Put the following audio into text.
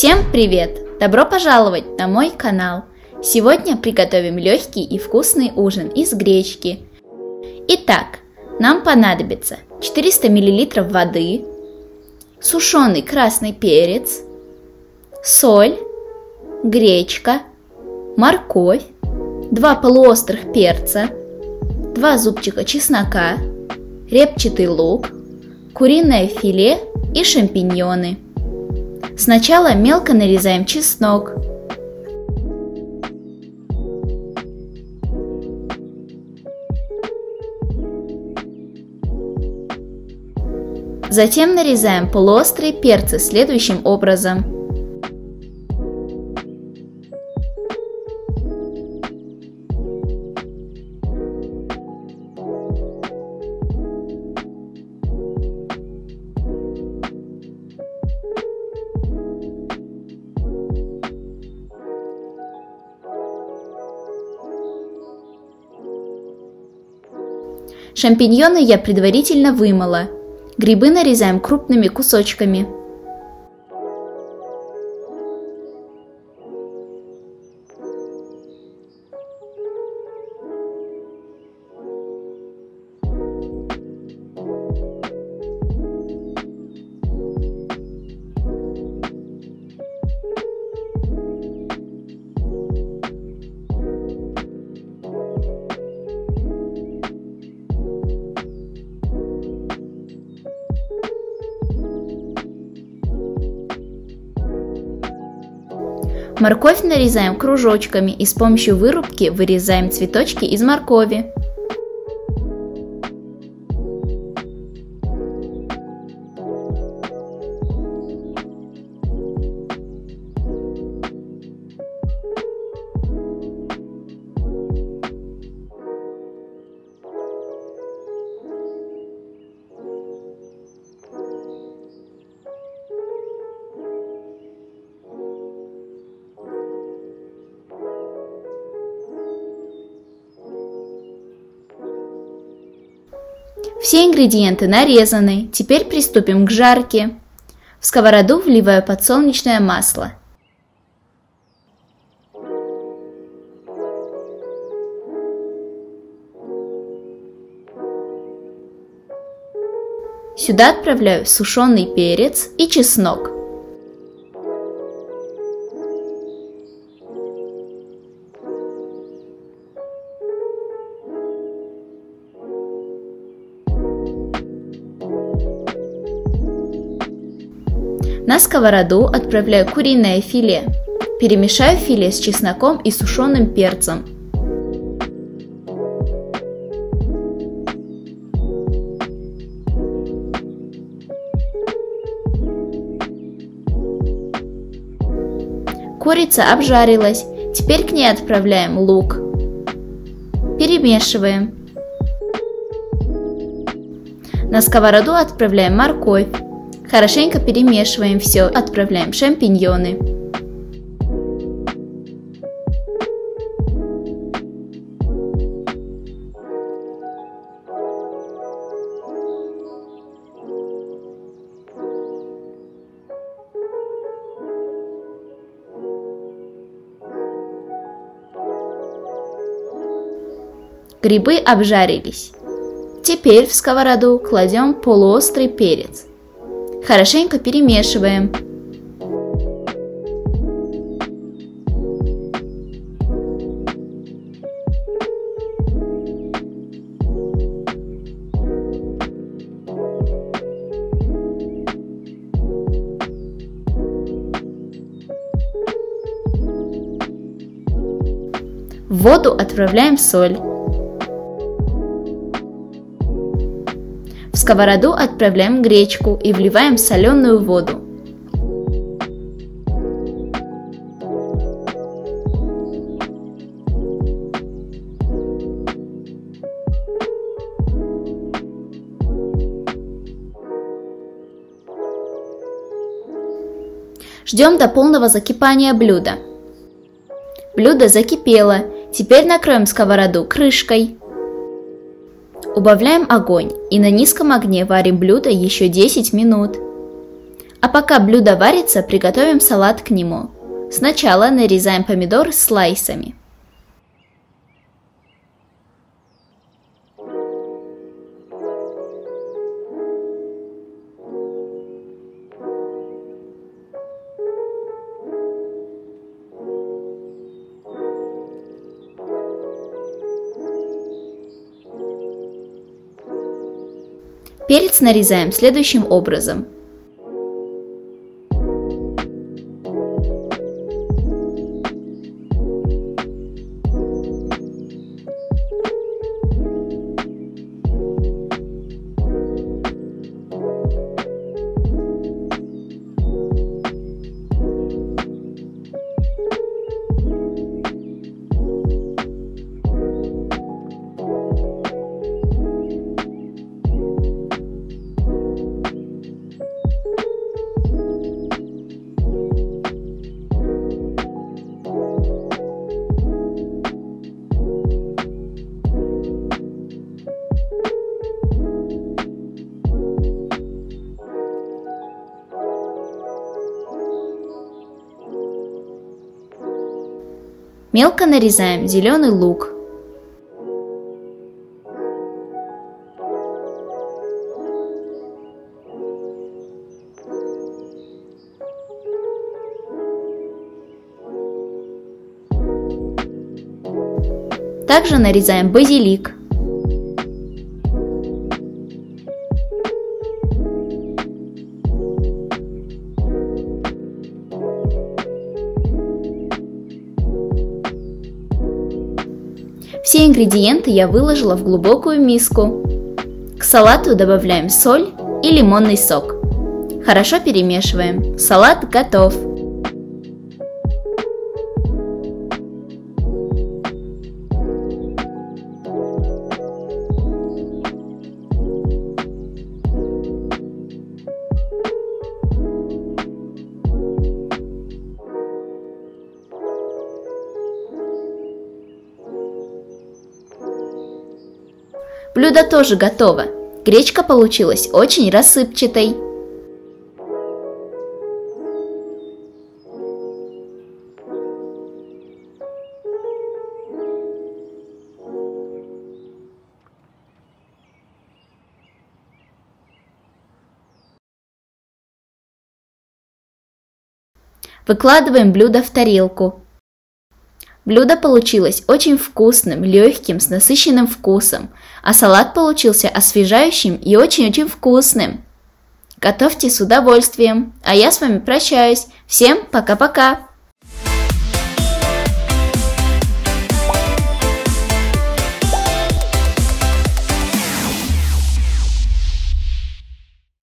Всем привет! Добро пожаловать на мой канал! Сегодня приготовим легкий и вкусный ужин из гречки. Итак, нам понадобится 400 мл воды, сушеный красный перец, соль, гречка, морковь, 2 полуострых перца, 2 зубчика чеснока, репчатый лук, куриное филе и шампиньоны – Сначала мелко нарезаем чеснок. Затем нарезаем полуострые перцы следующим образом. Шампиньоны я предварительно вымыла. Грибы нарезаем крупными кусочками. Морковь нарезаем кружочками и с помощью вырубки вырезаем цветочки из моркови. Все ингредиенты нарезаны, теперь приступим к жарке. В сковороду вливаю подсолнечное масло. Сюда отправляю сушеный перец и чеснок. На сковороду отправляю куриное филе. Перемешаю филе с чесноком и сушеным перцем. Курица обжарилась, теперь к ней отправляем лук. Перемешиваем. На сковороду отправляем морковь. Хорошенько перемешиваем все, отправляем шампиньоны. Грибы обжарились. Теперь в сковороду кладем полуострый перец. Хорошенько перемешиваем. В воду отправляем соль. Сковороду отправляем гречку и вливаем соленую воду. Ждем до полного закипания блюда. Блюдо закипело, теперь накроем сковороду крышкой. Убавляем огонь и на низком огне варим блюдо еще 10 минут. А пока блюдо варится, приготовим салат к нему. Сначала нарезаем помидор слайсами. Перец нарезаем следующим образом. Мелко нарезаем зеленый лук. Также нарезаем базилик. Все ингредиенты я выложила в глубокую миску. К салату добавляем соль и лимонный сок. Хорошо перемешиваем. Салат готов. Блюдо тоже готово. Гречка получилась очень рассыпчатой. Выкладываем блюдо в тарелку. Блюдо получилось очень вкусным, легким, с насыщенным вкусом, а салат получился освежающим и очень-очень вкусным. Готовьте с удовольствием, а я с вами прощаюсь. Всем пока-пока!